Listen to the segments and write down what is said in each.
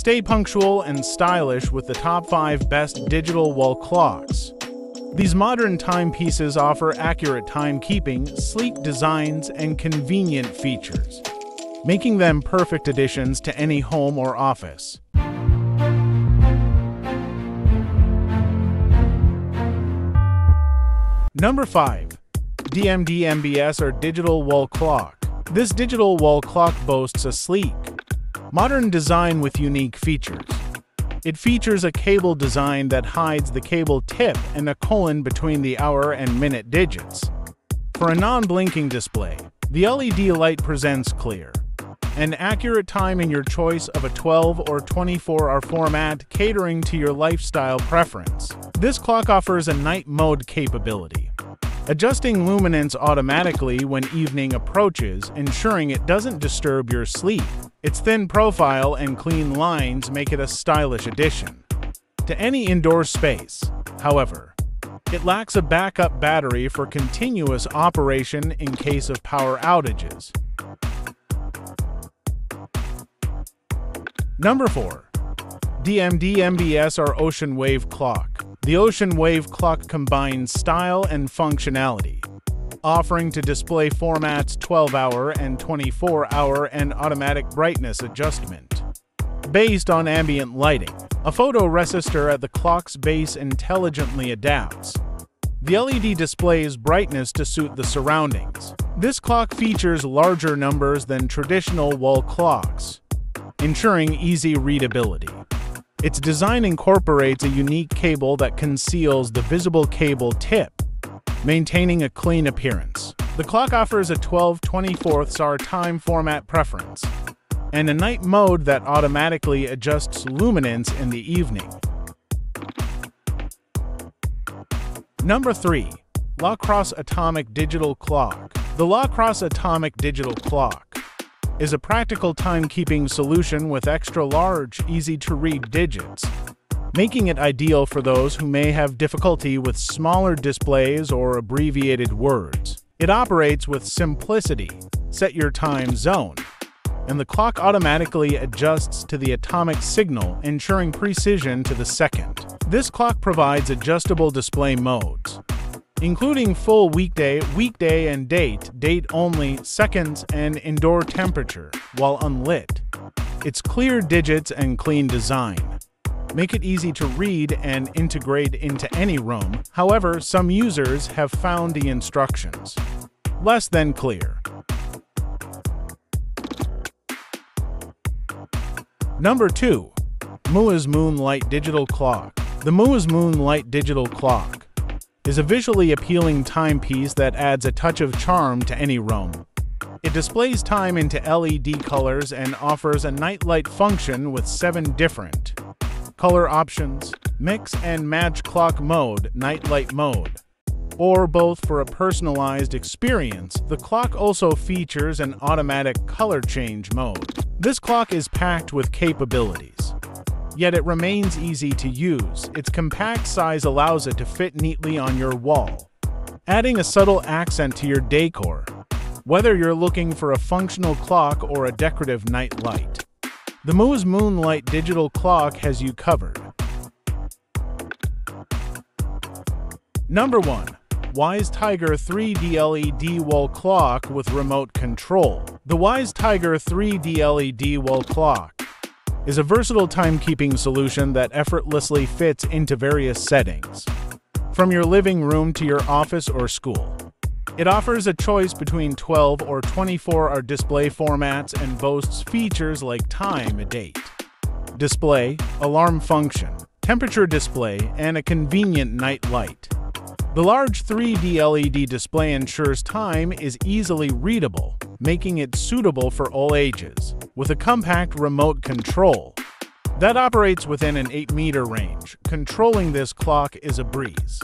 Stay punctual and stylish with the top 5 best digital wall clocks. These modern timepieces offer accurate timekeeping, sleek designs, and convenient features, making them perfect additions to any home or office. Number 5. DMDMBSR Digital Wall Clock. This digital wall clock boasts a sleek, modern design with unique features. It features a cable design that hides the cable tip and a colon between the hour and minute digits. For a non-blinking display, the LED light presents clear, an accurate time in your choice of a 12 or 24-hour format catering to your lifestyle preference. This clock offers a night mode capability, adjusting luminance automatically when evening approaches, ensuring it doesn't disturb your sleep. Its thin profile and clean lines make it a stylish addition to any indoor space. However, it lacks a backup battery for continuous operation in case of power outages. Number 4. DMDMBSR Ocean Wave Clock. The Ocean Wave Clock combines style and functionality, offering to display formats 12-hour and 24-hour and automatic brightness adjustment. Based on ambient lighting, a photoresistor at the clock's base intelligently adapts. The LED displays brightness to suit the surroundings. This clock features larger numbers than traditional wall clocks, ensuring easy readability. Its design incorporates a unique cable that conceals the visible cable tip, maintaining a clean appearance. The clock offers a 12 24 hour time format preference and a night mode that automatically adjusts luminance in the evening. Number 3. La Crosse Atomic Digital Clock The La Crosse Atomic Digital Clock is a practical timekeeping solution with extra-large, easy-to-read digits, making it ideal for those who may have difficulty with smaller displays or abbreviated words. It operates with simplicity, set your time zone, and the clock automatically adjusts to the atomic signal, ensuring precision to the second. This clock provides adjustable display modes, including full weekday, weekday and date, date only, seconds, and indoor temperature, while unlit. Its clear digits and clean design make it easy to read and integrate into any room. However, some users have found the instructions less than clear. Number 2. Mooas Moonlight Digital Clock The Mooas Moonlight Digital Clock is a visually appealing timepiece that adds a touch of charm to any room. It displays time into LED colors and offers a nightlight function with seven different color options, mix and match clock mode, nightlight mode, or both for a personalized experience. The clock also features an automatic color change mode. This clock is packed with capabilities yet it remains easy to use. Its compact size allows it to fit neatly on your wall, adding a subtle accent to your decor, whether you're looking for a functional clock or a decorative night light. The Mooas Moonlight digital clock has you covered. Number 1. Wise Tiger 3D LED Wall Clock with Remote Control. The Wise Tiger 3D LED Wall Clock is a versatile timekeeping solution that effortlessly fits into various settings, from your living room to your office or school. It offers a choice between 12 or 24-hour display formats and boasts features like time and date, display, alarm function, temperature display, and a convenient night light. The large 3D LED display ensures time is easily readable, making it suitable for all ages, with a compact remote control that operates within an 8 meter range. Controlling this clock is a breeze.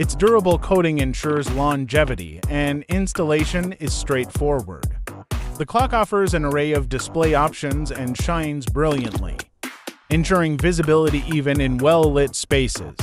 Its durable coating ensures longevity, and installation is straightforward. The clock offers an array of display options and shines brilliantly, ensuring visibility even in well-lit spaces.